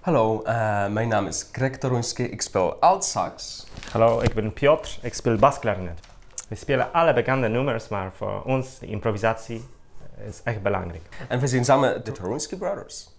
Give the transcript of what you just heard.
Hallo, uh, mijn naam is Greg Toruński. Ik speel altsax. Hallo, ich bin Piotr, ich spiele Bassklarinett. Wir spielen alle bekannte Nummers, maar für uns die Improvisatie ist echt belangrijk. En we zijn samen de Toruński Brothers.